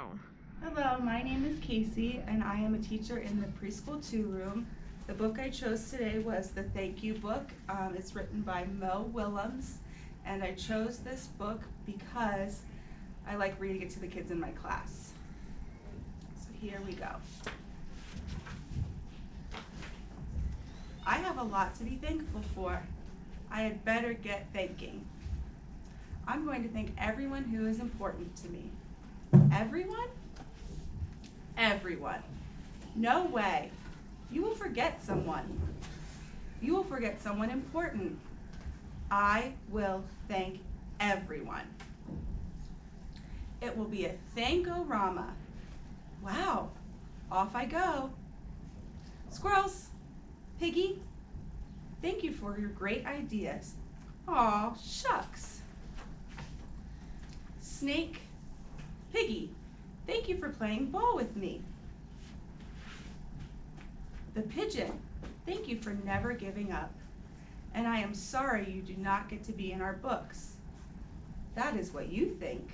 now. Hello, my name is Casey, and I am a teacher in the preschool two room. The book I chose today was the Thank You book. Um, it's written by Mo Willems, and I chose this book because I like reading it to the kids in my class. So here we go. I have a lot to be thankful for. I had better get thanking. I'm going to thank everyone who is important to me. Everyone? Everyone. No way. You will forget someone. You will forget someone important. I will thank everyone. It will be a thank-o-rama. Wow. Off I go. Squirrels. Piggie. Thank you for your great ideas. Aw, shucks. Snake. Piggie, thank you for playing ball with me. The pigeon, thank you for never giving up. And I am sorry you do not get to be in our books. That is what you think.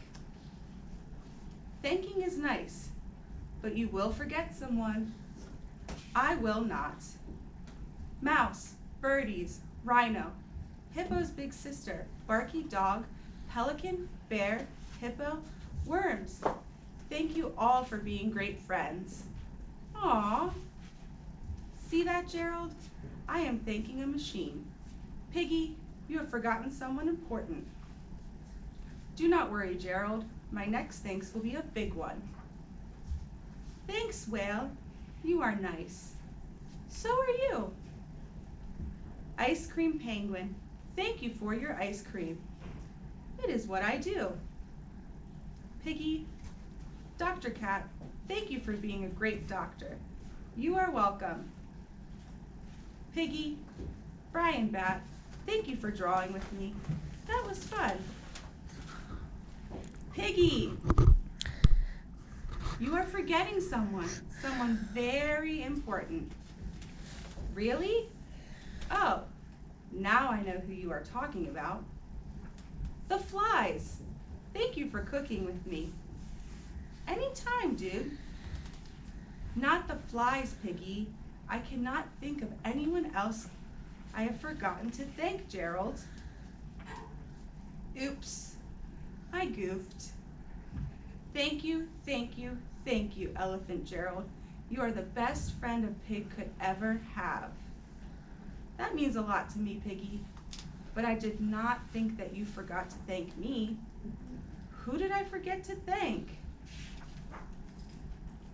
Thanking is nice, but you will forget someone. I will not. Mouse, birdies, rhino, hippo's big sister, barky dog, pelican, bear, hippo, worms. Thank you all for being great friends. Aw. See that, Gerald? I am thanking a machine. Piggie, you have forgotten someone important. Do not worry, Gerald. My next thanks will be a big one. Thanks, Whale. You are nice. So are you. Ice Cream Penguin, thank you for your ice cream. It is what I do. Piggie, Dr. Cat, thank you for being a great doctor. You are welcome. Piggie, Brian Bat, thank you for drawing with me. That was fun. Piggie, you are forgetting someone, someone very important. Really? Oh, now I know who you are talking about. The flies. Thank you for cooking with me. Anytime, dude. Not the flies, Piggie. I cannot think of anyone else I have forgotten to thank, Gerald. Oops. I goofed. Thank you, thank you, thank you, Elephant Gerald. You are the best friend a pig could ever have. That means a lot to me, Piggie. But I did not think that you forgot to thank me. Who did I forget to thank?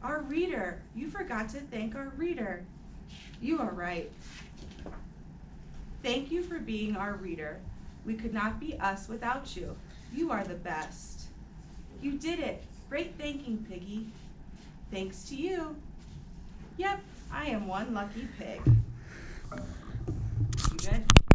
Our reader. You forgot to thank our reader. You are right. Thank you for being our reader. We could not be us without you. You are the best. You did it. Great thanking, Piggie. Thanks to you. Yep, I am one lucky pig. You good?